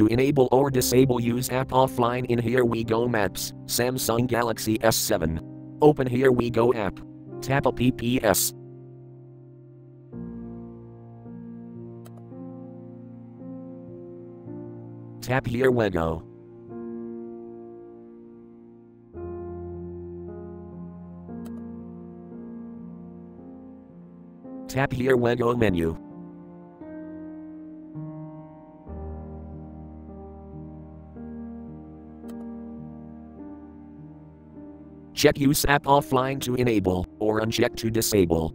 To enable or disable use app offline in Here WeGo Maps, Samsung Galaxy S7. Open Here WeGo app. Tap Apps. Tap Here WeGo. Tap Here WeGo menu. Check use app offline to enable, or uncheck to disable.